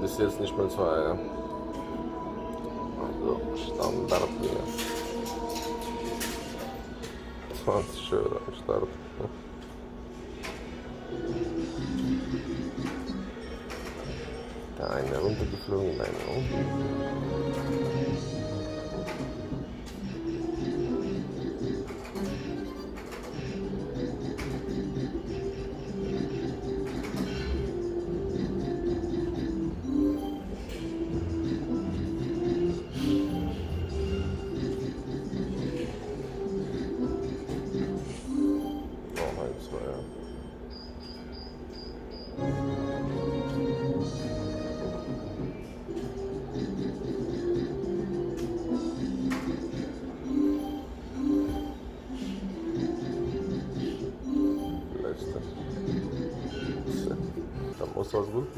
bis jetzt nicht mal zwei, ja. Also Standard hier. 20 Euro am Start. Der eine runtergeflogen, eine oben.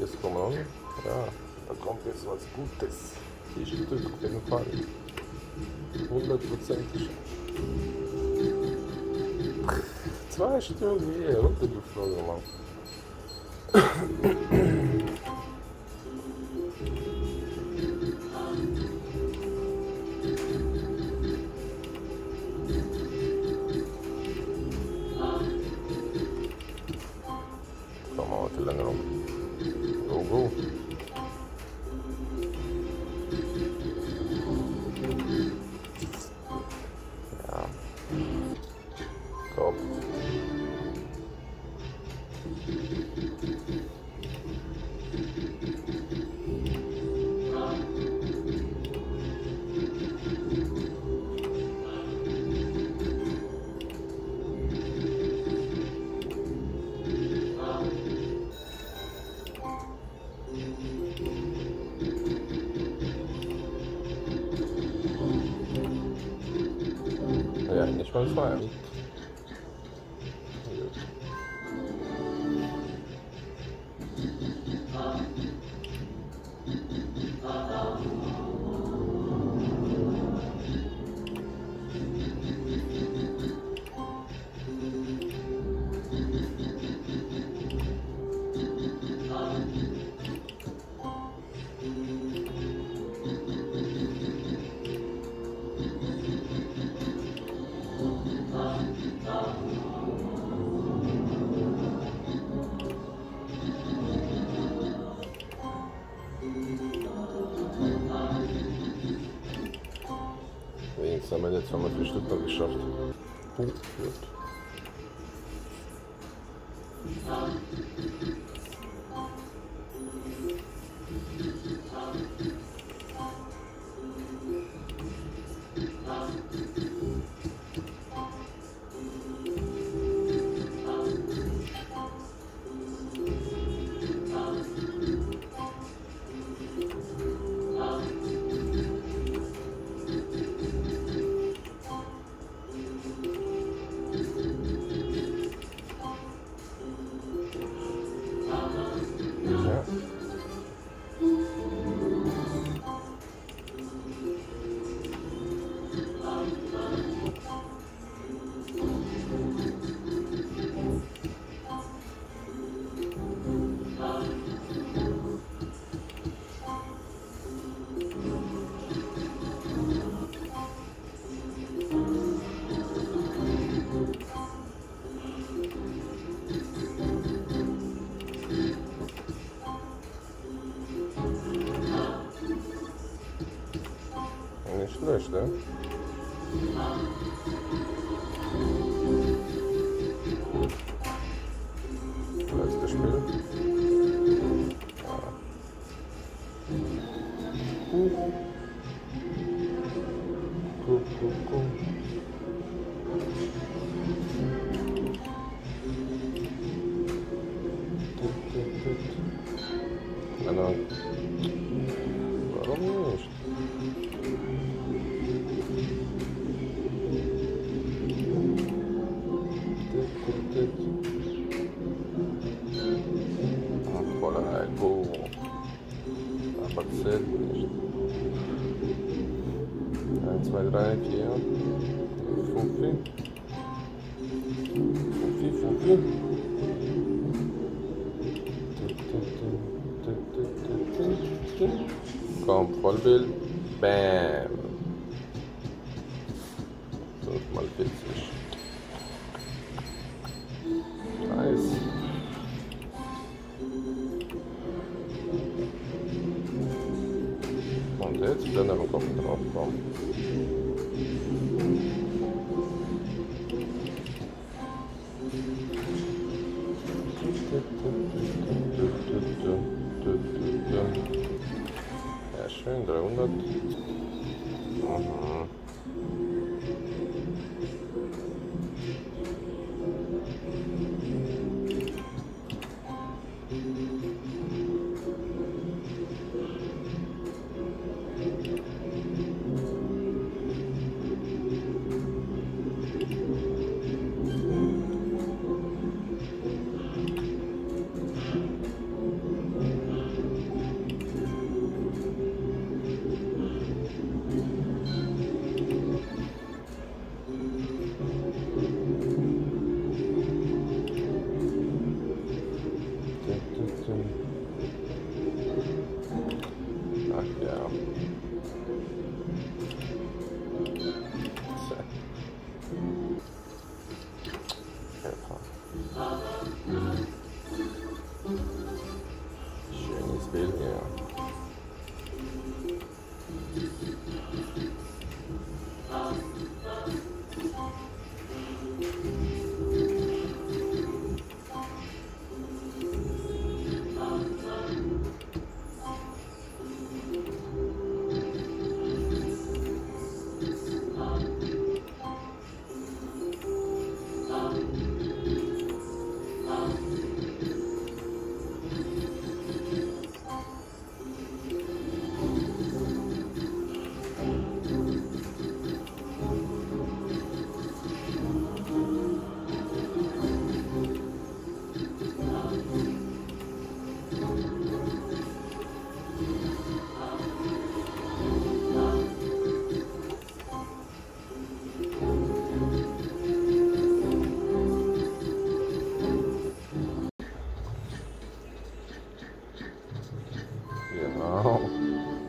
Gutes kommen? Ja, da kommt jetzt was Gutes. Die Stück auf jeden Fall. Hundertprozentig. Zwei Stück hier runtergeflogen, Mann. Ja, nicht mal Wenigstens haben wir jetzt haben wir vier Stück noch geschafft. Gut, Знаешь, да? Lass das Spiel. Guck, guck, guck. Spatzen. 1, 2, 3, 4, 5, 5, 5, Komm, Vollbild. Bam. dönnem a kapcsolatban. Sehr schön, 300. Mhm. Oh.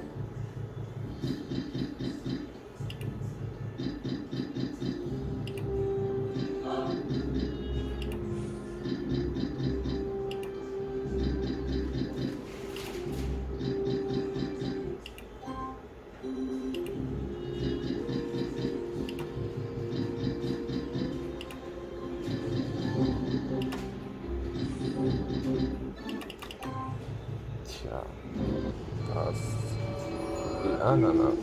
no, no, no.